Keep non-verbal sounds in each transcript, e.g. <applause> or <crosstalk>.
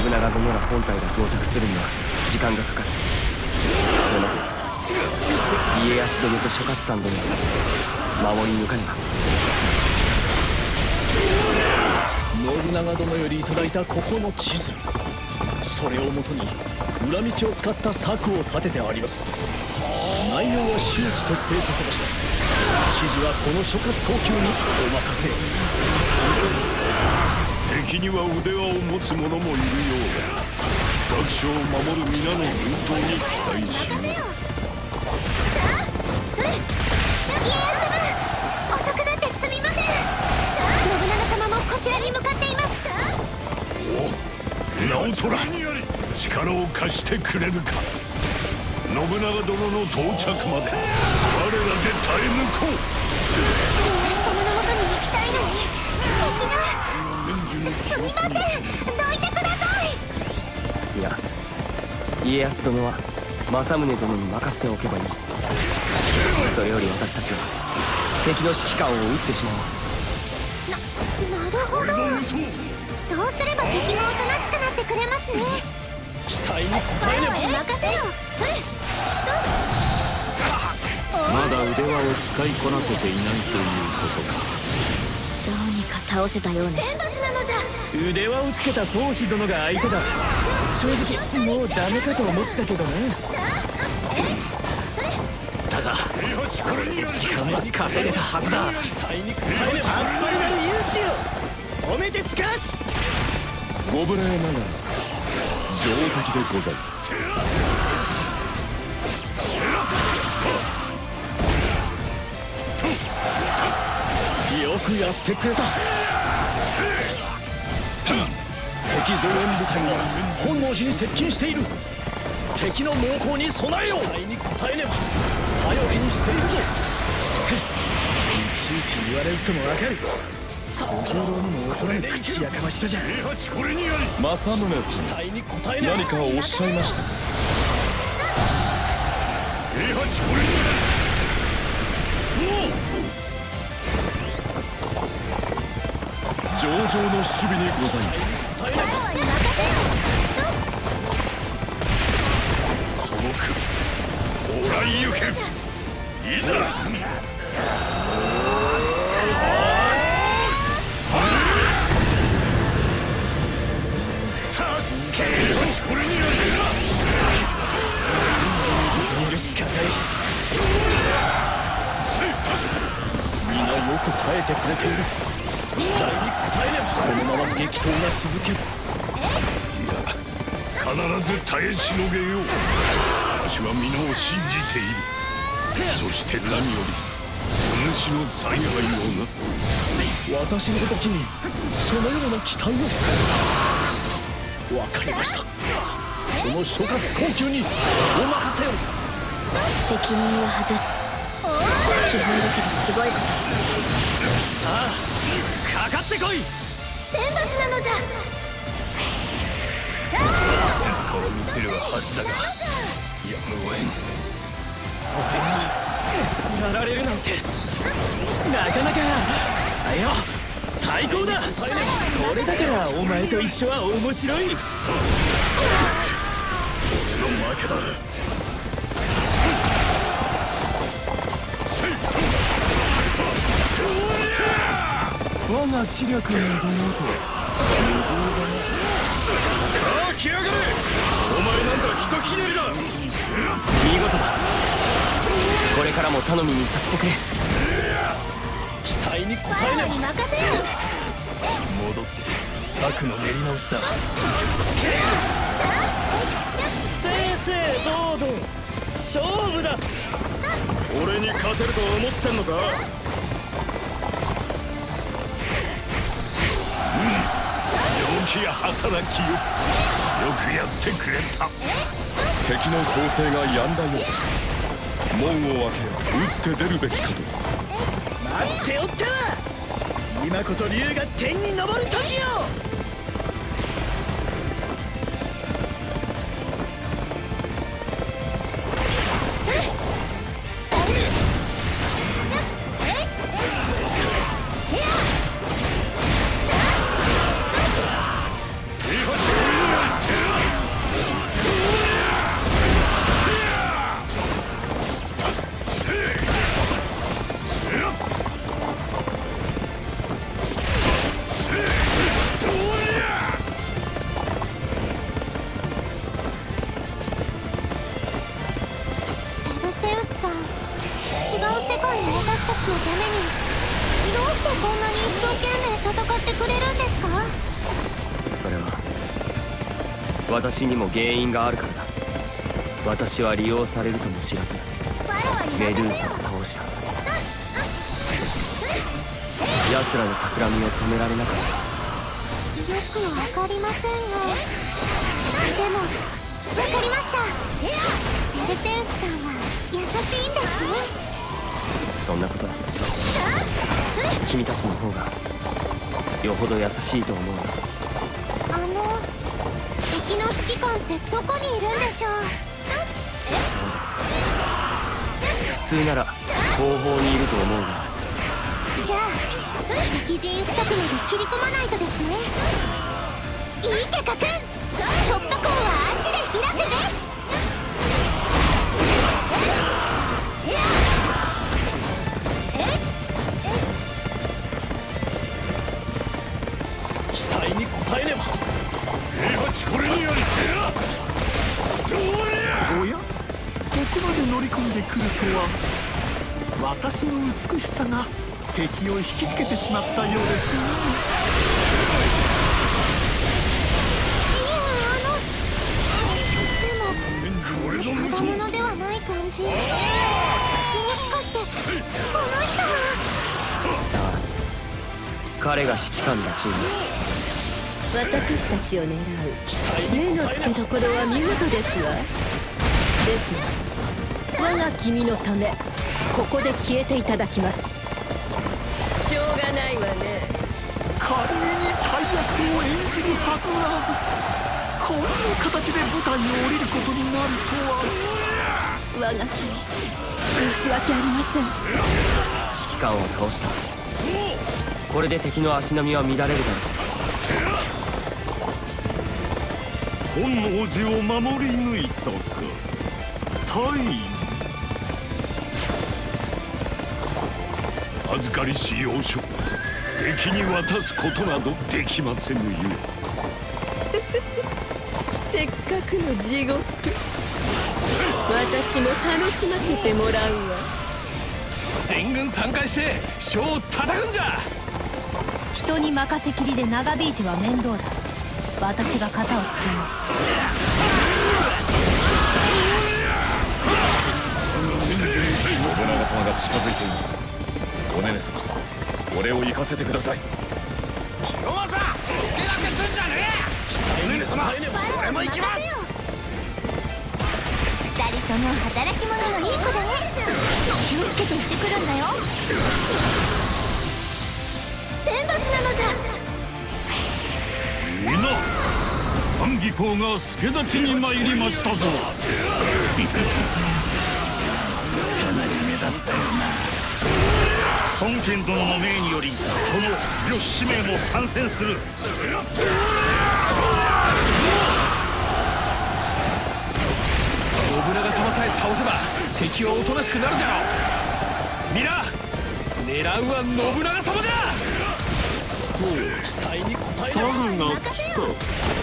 信長殿ら本体が到着する。には時間がかかるそれまで家康殿と諸葛さん殿を守り抜かねば信長殿よりいただいたここの地図。それをもとに裏道を使った策を立ててあります。内容は周知徹底させました。指示はこの諸葛高級にお任せ。敵には腕輪を持つ者もいるようだ。学所を守る皆の奮闘に期待しよう遅くなってすみません。信長様もこちらに向かっています直虎力を貸してくれるか信長殿の到着まで我らで耐え抜こうませんどいてくださいいや家康殿は政宗殿に任せておけばいいそれより私たちは敵の指揮官を撃ってしまおうななるほどそうすれば敵もおとなしくなってくれますね期待に応えねば任せよまだ腕輪を使いこなせていないということかどうにか倒せたようね天罰な腕輪をつけた宗妃殿が相手だ。正直もうダメかと思ったけどね。だが時間は稼げたはずだ。期待に応えねばあっぱれなる勇士よおめでつかす。ご無礼ながら上出来でございます。よくやってくれた敵増援部隊が本能寺に接近している。敵の猛攻に備えよう。期待に応えねば頼りにしているぞ。いちいち言われずともわかる。小十郎にも劣らぬ口やかましさじゃ。これにやり政宗さん期待に応えねば何かおっしゃいましたか？平八これに上々の守備にございます首往来行けいざ平八これにやり見るしかない皆よく耐えてくれている期待に応えねばこのまま激闘が続けば必ず耐えしのげよう。私は皆を信じている。そして何よりお主の采配をな。私の時にそのような期待を。わかりました。この諸葛高級にお任せを。責任を果たす。基本だけどすごいこと。さあかかってこい。天罰なのじゃ。戦果を見せるは橋だがやむを得ん。やられるなんて。なかなか。あいよ。最高だ。これだからお前と一緒は面白い。の負けだ。我が知略の弟さあ来やがれ。お前なんだひとひねりだ見事だ。これからも頼みにさせてくれ。期待に応えねば任せよ戻って策の練り直しだ。正々堂々勝負だ。俺に勝てると思ってんのか？陽気や働きよ。よくやってくれた敵の攻勢が止んだようです。門を開け打って出るべきかと待っておった。わ今こそ竜が天に昇る時よ。生懸命戦ってくれるんですか？それは私にも原因があるからだ。私は利用されるとも知らずメドゥーサを倒した。そして奴らの企みを止められなかった。よくわかりませんがでもわかりました。ペルセウスさんは優しいんですねそんなこと君たちの方がよほど優しいと思うあの敵の指揮官ってどこにいるんでしょう？普通なら後方にいると思うが。じゃあ敵陣深くまで切り込まないとですね。いい計画。突破口は足で開くべし。おやここまで乗り込んでくるとは私の美しさが敵を引きつけてしまったようですねいやあのでもただものではない感じもしかしてこの人が彼が指揮官らしいな私たちを狙う。目の付けどころは見事ですわ。ですが我が君のためここで消えていただきます。しょうがないわね。華麗に大役を演じるはずがこんな形で舞台に降りることになるとは我が君申し訳ありません。指揮官を倒した。これで敵の足並みは乱れるだろう本能寺を守り抜いたか。大尉預かりし要所。敵に渡すことなどできませぬゆ <laughs> せっかくの地獄。私も楽しませてもらうわ。全軍参加して将を叩くんじゃ。人に任せきりで長引いては面倒だ私が肩をつか信長様が近づいています。おねね様俺を行かせてください。二人とも働き者のいい子だね。気をつけて行ってくるんだよ義公が助立ちに参りましたぞ。孫権殿の命によりこの呂氏名も参戦する。信長様さえ倒せば敵はおとなしくなるじゃろう。皆狙うは信長様じゃ。期待に応え猿が来た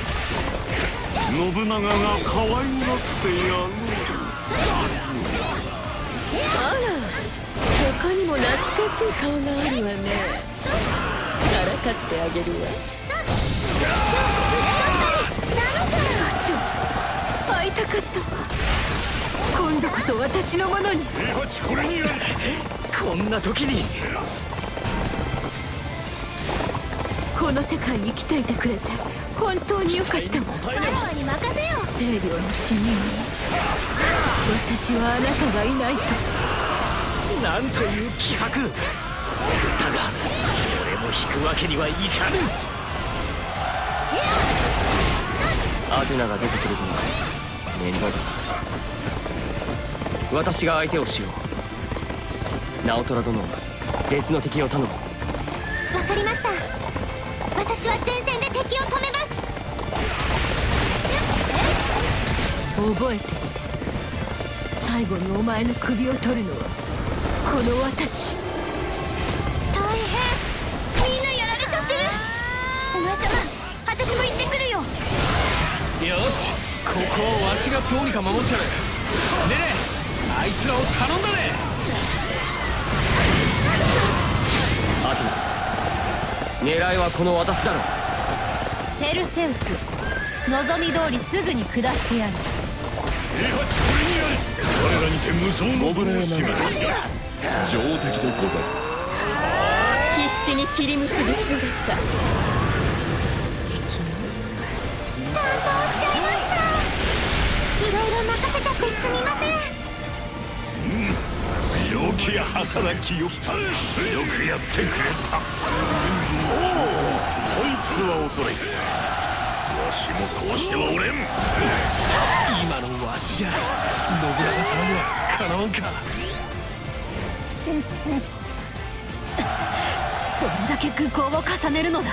信長が可愛がってやるあら他にも懐かしい顔があるわね。からかってあげるわ。課長会いたかった今度こそ私のものにこんな時にこの世界に来ていてくれて本当によかったわ答えねばに任せよ清涼の死人に。私はあなたがいないと。なんという気迫。だが俺も引くわけにはいかぬ。アテナが出てくるのは面倒だ。私が相手をしよう。直虎殿は別の敵を頼む。わかりました私は前線で敵を止めます。覚えていて。最後にお前の首を取るのはこの私。大変。みんなやられちゃってる。お前様私も行ってくるよ。よしここはわしがどうにか守っちゃるねえねえあいつらを頼んだね。アテナ狙いはこの私だろペルセウス望み通りすぐに下してやる。我らにて無双のご無礼なが。ら上出来でございます必死に切り結ぶ姿ん良き働きよよくやってくれた。おおこいつは恐れ入った。わしもこうしてはおれん今のわしじゃ信長様にはかなわんか。どれだけ愚行を重ねるのだ。